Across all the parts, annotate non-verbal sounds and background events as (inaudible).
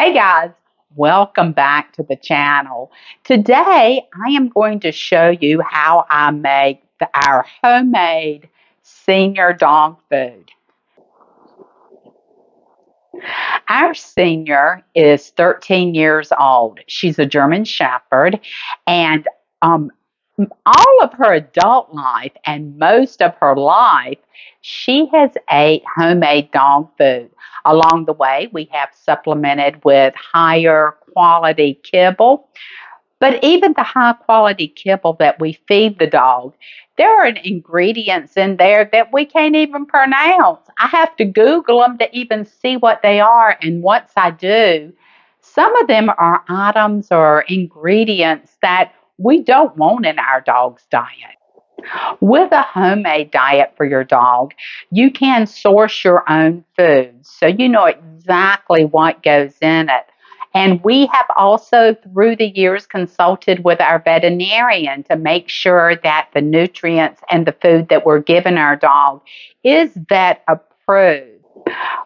Hey guys, welcome back to the channel. Today I am going to show you how I make the, our homemade senior dog food. Our senior is 13 years old. She's a German Shepherd, and um, all of her adult life and most of her life, she has ate homemade dog food. Along the way, we have supplemented with higher quality kibble. But even the high quality kibble that we feed the dog, there are ingredients in there that we can't even pronounce. I have to Google them to even see what they are. And once I do, some of them are items or ingredients that we don't want in our dog's diet. With a homemade diet for your dog, you can source your own foods so you know exactly what goes in it. And we have also, through the years, consulted with our veterinarian to make sure that the nutrients and the food that we're giving our dog is vet approved.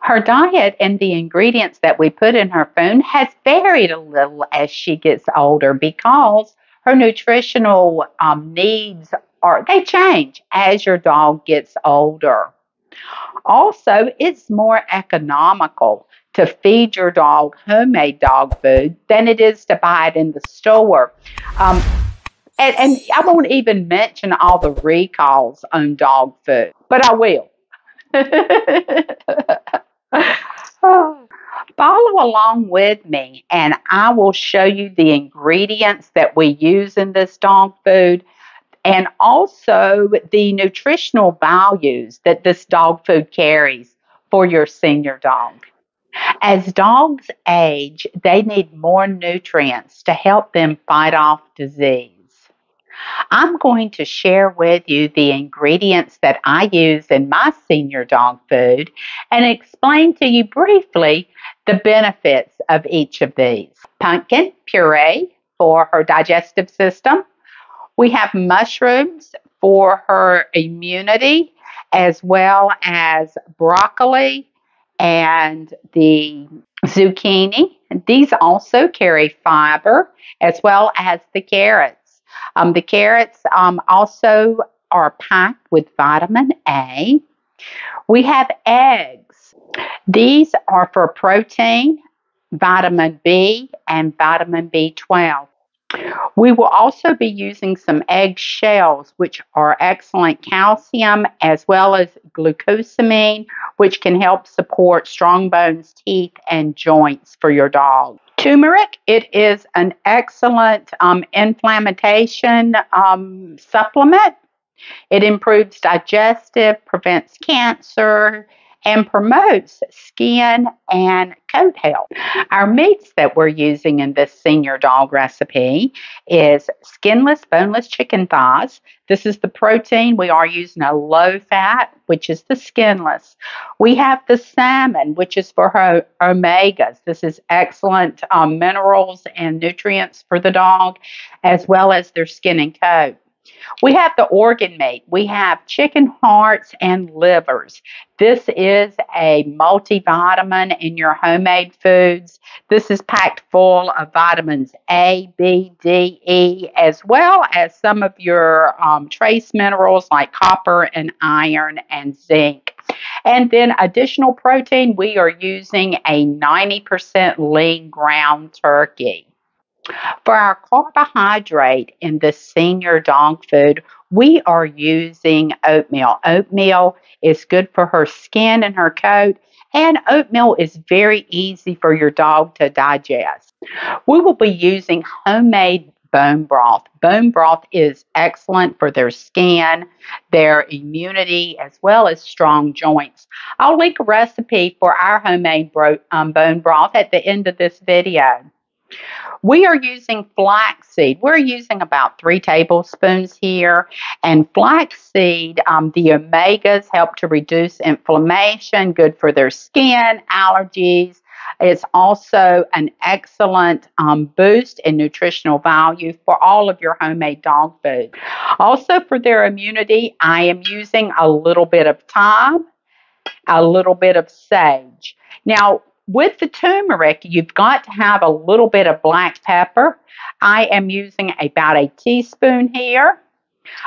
Her diet and the ingredients that we put in her food has varied a little as she gets older because her nutritional um, needs are they change as your dog gets older. Also, it's more economical to feed your dog homemade dog food than it is to buy it in the store. Um, and, and I won't even mention all the recalls on dog food, but I will. (laughs) (sighs) Follow along with me, and I will show you the ingredients that we use in this dog food and also the nutritional values that this dog food carries for your senior dog. As dogs age, they need more nutrients to help them fight off disease. I'm going to share with you the ingredients that I use in my senior dog food and explain to you briefly the benefits of each of these. Pumpkin puree for her digestive system. We have mushrooms for her immunity, as well as broccoli and the zucchini. These also carry fiber, as well as the carrots. Um, the carrots um, also are packed with vitamin A. We have eggs. These are for protein, vitamin B, and vitamin B12. We will also be using some egg shells, which are excellent calcium, as well as glucosamine, which can help support strong bones, teeth, and joints for your dog. Turmeric, it is an excellent um, inflammation um, supplement. It improves digestive, prevents cancer, and promotes skin and coat health. Our meats that we're using in this senior dog recipe is skinless, boneless chicken thighs. This is the protein. We are using a low fat, which is the skinless. We have the salmon, which is for her omegas. This is excellent um, minerals and nutrients for the dog, as well as their skin and coat. We have the organ meat. We have chicken hearts and livers. This is a multivitamin in your homemade foods. This is packed full of vitamins A, B, D, E, as well as some of your um, trace minerals like copper and iron and zinc. And then additional protein, we are using a 90% lean ground turkey. For our carbohydrate in the senior dog food, we are using oatmeal. Oatmeal is good for her skin and her coat, and oatmeal is very easy for your dog to digest. We will be using homemade bone broth. Bone broth is excellent for their skin, their immunity, as well as strong joints. I'll link a recipe for our homemade bro- um, bone broth at the end of this video. We are using flaxseed. We're using about three tablespoons here. And flaxseed, um, the omegas help to reduce inflammation, good for their skin, allergies. It's also an excellent um, boost in nutritional value for all of your homemade dog food. Also, for their immunity, I am using a little bit of thyme, a little bit of sage. Now, with the turmeric, you've got to have a little bit of black pepper. I am using about a teaspoon here.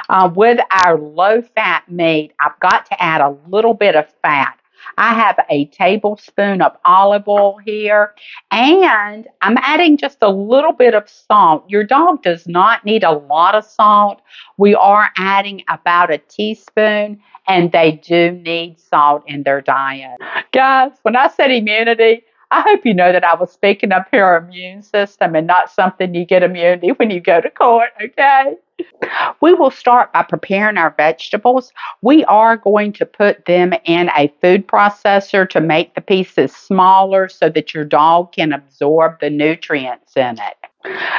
Uh, with our low fat meat, I've got to add a little bit of fat. I have a tablespoon of olive oil here, and I'm adding just a little bit of salt. Your dog does not need a lot of salt. We are adding about a teaspoon, and they do need salt in their diet. Guys, when I said immunity, I hope you know that I was speaking up your immune system and not something you get immunity when you go to court, okay? We will start by preparing our vegetables. We are going to put them in a food processor to make the pieces smaller so that your dog can absorb the nutrients in it.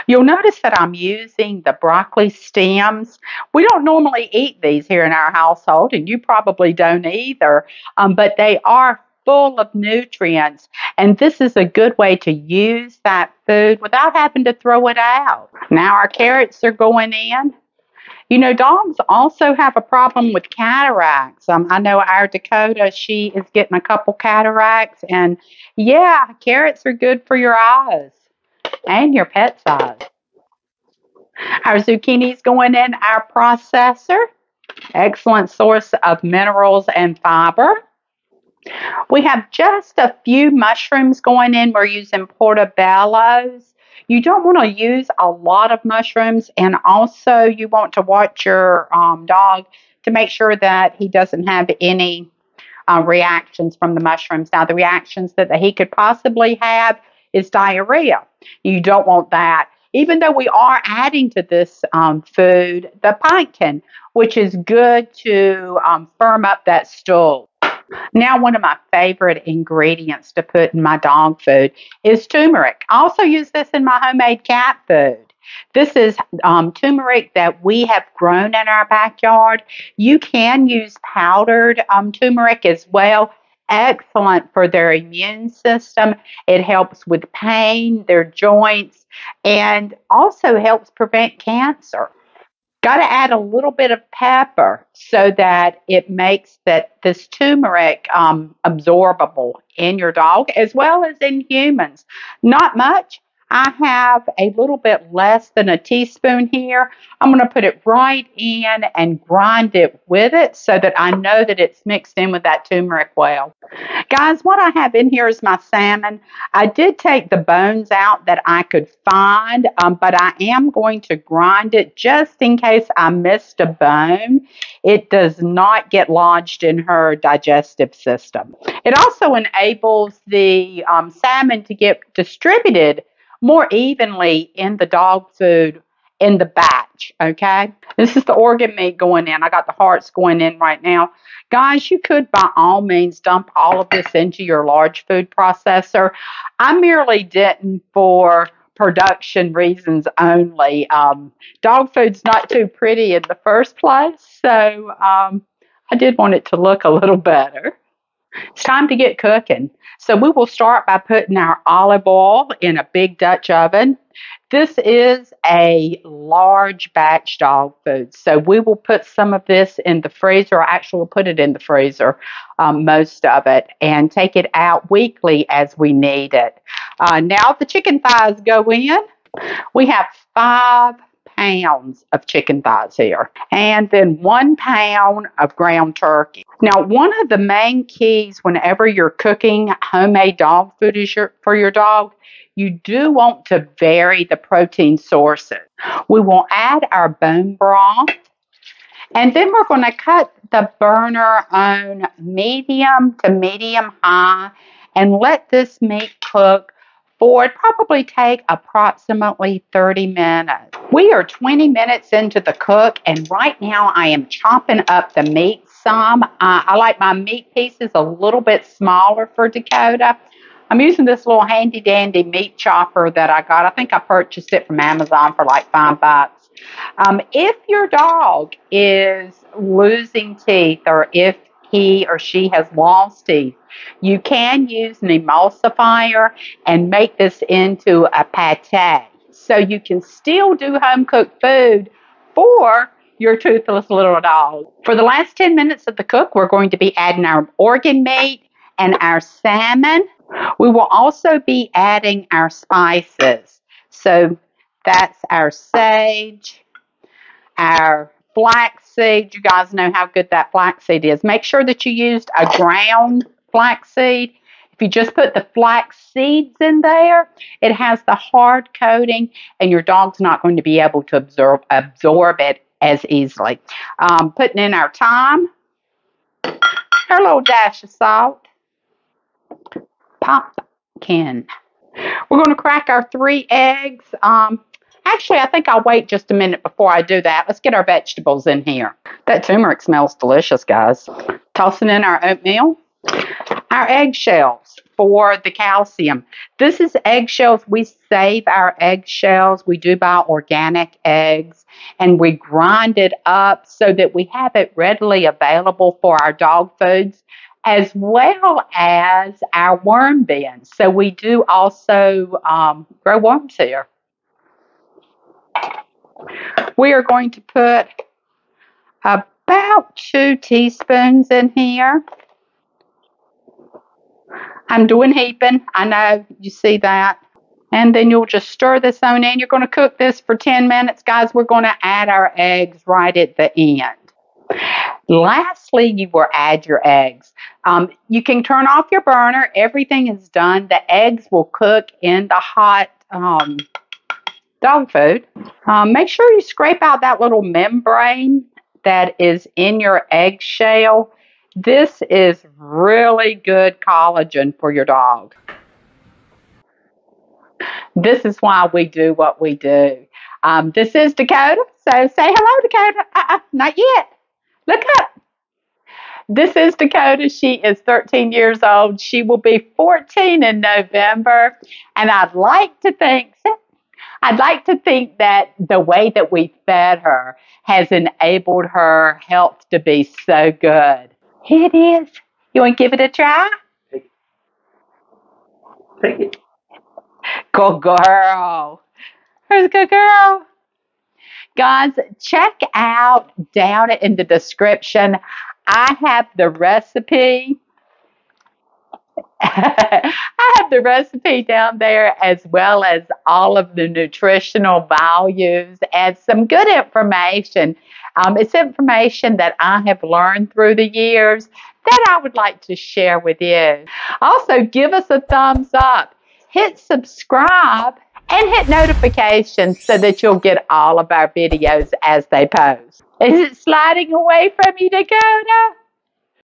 You'll notice that I'm using the broccoli stems. We don't normally eat these here in our household, and you probably don't either, um, but they are full of nutrients. And this is a good way to use that food without having to throw it out. Now our carrots are going in. You know, dogs also have a problem with cataracts. Um, I know our Dakota, she is getting a couple cataracts, and yeah, carrots are good for your eyes and your pet's eyes. Our zucchini's going in our processor. Excellent source of minerals and fiber. We have just a few mushrooms going in. We're using portobellos. You don't want to use a lot of mushrooms, and also you want to watch your um, dog to make sure that he doesn't have any uh, reactions from the mushrooms. Now, the reactions that he could possibly have is diarrhea. You don't want that. Even though we are adding to this um, food the pumpkin, which is good to um, firm up that stool. Now, one of my favorite ingredients to put in my dog food is turmeric. I also use this in my homemade cat food. This is um, turmeric that we have grown in our backyard. You can use powdered um, turmeric as well. Excellent for their immune system. It helps with pain, their joints, and also helps prevent cancer. Got to add a little bit of pepper so that it makes that this turmeric um, absorbable in your dog as well as in humans. Not much, I have a little bit less than a teaspoon here. I'm going to put it right in and grind it with it so that I know that it's mixed in with that turmeric well. Guys, what I have in here is my salmon. I did take the bones out that I could find, um, but I am going to grind it just in case I missed a bone. It does not get lodged in her digestive system. It also enables the um, salmon to get distributed more evenly in the dog food in the batch. Okay. This is the organ meat going in. I got the hearts going in right now. Guys, you could by all means dump all of this into your large food processor. I merely didn't for production reasons only. Um, dog food's not too pretty in the first place, so um, I did want it to look a little better. It's time to get cooking. So we will start by putting our olive oil in a big Dutch oven. This is a large batch dog food. So we will put some of this in the freezer. I actually, we'll put it in the freezer, um, most of it, and take it out weekly as we need it. Uh, now the chicken thighs go in. We have five pounds of chicken thighs here, and then one pound of ground turkey. Now, one of the main keys whenever you're cooking homemade dog food is your, for your dog, you do want to vary the protein sources. We will add our bone broth, and then we're going to cut the burner on medium to medium high and let this meat cook for probably take approximately 30 minutes. We are 20 minutes into the cook, and right now I am chopping up the meat some. Uh, I like my meat pieces a little bit smaller for Dakota. I'm using this little handy dandy meat chopper that I got. I think I purchased it from Amazon for like five bucks. Um, if your dog is losing teeth or if he or she has lost teeth, you can use an emulsifier and make this into a pate. So you can still do home cooked food for your toothless little dog. For the last 10 minutes of the cook, we're going to be adding our organ meat and our salmon. We will also be adding our spices. So that's our sage, our flaxseed. You guys know how good that flaxseed is. Make sure that you used a ground flaxseed. If you just put the flax seeds in there, it has the hard coating, and your dog's not going to be able to absorb absorb it as easily. Um, putting in our thyme, our little dash of salt, pumpkin. We're going to crack our three eggs. Um, actually, I think I'll wait just a minute before I do that. Let's get our vegetables in here. That turmeric smells delicious, guys. Tossing in our oatmeal. Our eggshells for the calcium. This is eggshells. We save our eggshells. We do buy organic eggs and we grind it up so that we have it readily available for our dog foods as well as our worm bins. So we do also um, grow worms here. We are going to put about two teaspoons in here. I'm doing heaping. I know you see that. And then you'll just stir this on in. You're going to cook this for 10 minutes, guys. We're going to add our eggs right at the end. Lastly, you will add your eggs. Um, you can turn off your burner. Everything is done. The eggs will cook in the hot um, dog food. Um, make sure you scrape out that little membrane that is in your eggshell this is really good collagen for your dog. This is why we do what we do. Um, this is Dakota. So say hello, Dakota. Uh-uh, not yet. Look up. This is Dakota. She is 13 years old. She will be 14 in November. And I'd like to think, I'd like to think that the way that we fed her has enabled her health to be so good. Here it is. You want to give it a try? Take it. Take it. Good girl. Where's a good girl? Guys, check out down in the description. I have the recipe. (laughs) I have the recipe down there as well as all of the nutritional values and some good information um, it's information that I have learned through the years that I would like to share with you. Also, give us a thumbs up, hit subscribe, and hit notifications so that you'll get all of our videos as they post. Is it sliding away from you, Dakota?